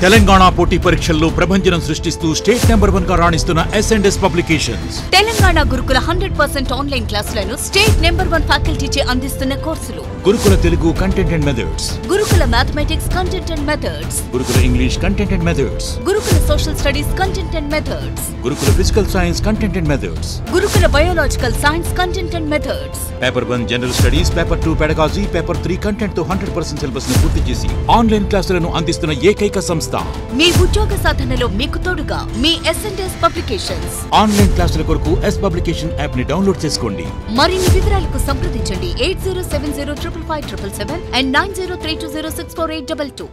తెలంగాణ పోటీ పరీక్షల్లో ప్రభంజనం సృష్టిస్తూ స్టేట్ నెంబర్ వన్గా రాణిస్తున్న S and S publications. Telangana Gurukula hundred percent online క్లాసులను state number one ఫ్యాకల్టీచే అందిస్తున్న కోర్సులు. Gurukula Telugu content and methods Gurukula mathematics content and methods Gurukula English content and methods Gurukula social studies content and methods. Gurukula physical science content and methods. Gurukula biological science content and methods. Paper 1 general studies, paper 2 pedagogy, paper 3 content తో 100% సిలబస్ను పూర్తి చేసి online క్లాసులను అందిస్తున్న ఏకైక సంస్థ. మీ ఉద్యోగ సాధనలో మీకు తోడుగా మీ ఎస్ఎన్ఎస్ పబ్లికేషన్స్. ఆన్లైన్ క్లాసుల కొరకు ఎస్ పబ్లికేషన్ యాప్ని డౌన్లోడ్ చేసుకోండి. మరిన్ని వివరాలకు సంప్రదించండి 8070555777 and 9032064822.